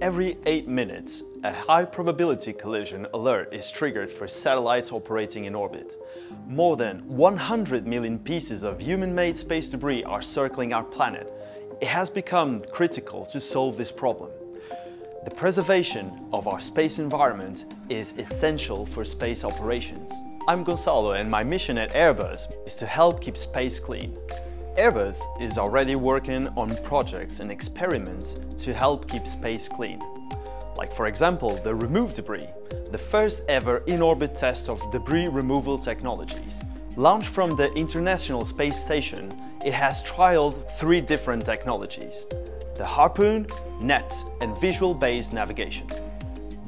Every 8 minutes, a high probability collision alert is triggered for satellites operating in orbit. More than 100 million pieces of human-made space debris are circling our planet. It has become critical to solve this problem. The preservation of our space environment is essential for space operations. I'm Gonzalo and my mission at Airbus is to help keep space clean. Airbus is already working on projects and experiments to help keep space clean. Like for example, the RemoveDEBRIS, the first ever in-orbit test of debris removal technologies. Launched from the International Space Station, it has trialed three different technologies. The Harpoon, Net and Visual-based navigation.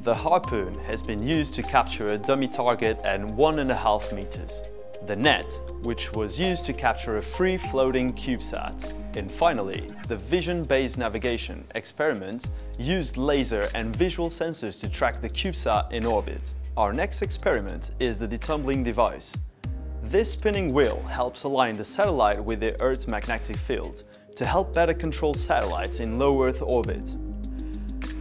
The Harpoon has been used to capture a dummy target at one and a half meters the net, which was used to capture a free-floating CubeSat. And finally, the vision-based navigation experiment used laser and visual sensors to track the CubeSat in orbit. Our next experiment is the detumbling device. This spinning wheel helps align the satellite with the Earth's magnetic field to help better control satellites in low Earth orbit.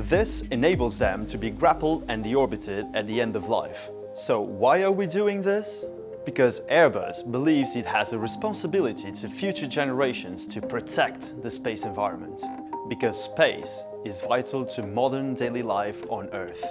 This enables them to be grappled and deorbited at the end of life. So why are we doing this? Because Airbus believes it has a responsibility to future generations to protect the space environment, because space is vital to modern daily life on Earth.